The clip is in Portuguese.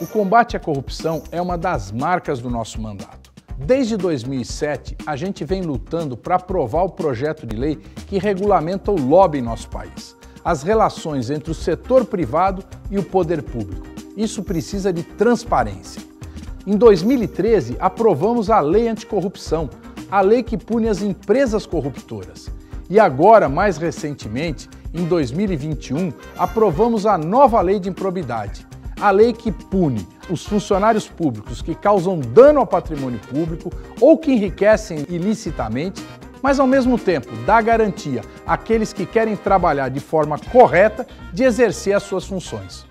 O combate à corrupção é uma das marcas do nosso mandato. Desde 2007, a gente vem lutando para aprovar o projeto de lei que regulamenta o lobby em nosso país, as relações entre o setor privado e o poder público. Isso precisa de transparência. Em 2013, aprovamos a Lei Anticorrupção, a lei que pune as empresas corruptoras. E agora, mais recentemente, em 2021, aprovamos a nova Lei de Improbidade, a lei que pune os funcionários públicos que causam dano ao patrimônio público ou que enriquecem ilicitamente, mas ao mesmo tempo dá garantia àqueles que querem trabalhar de forma correta de exercer as suas funções.